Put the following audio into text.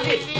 आगे।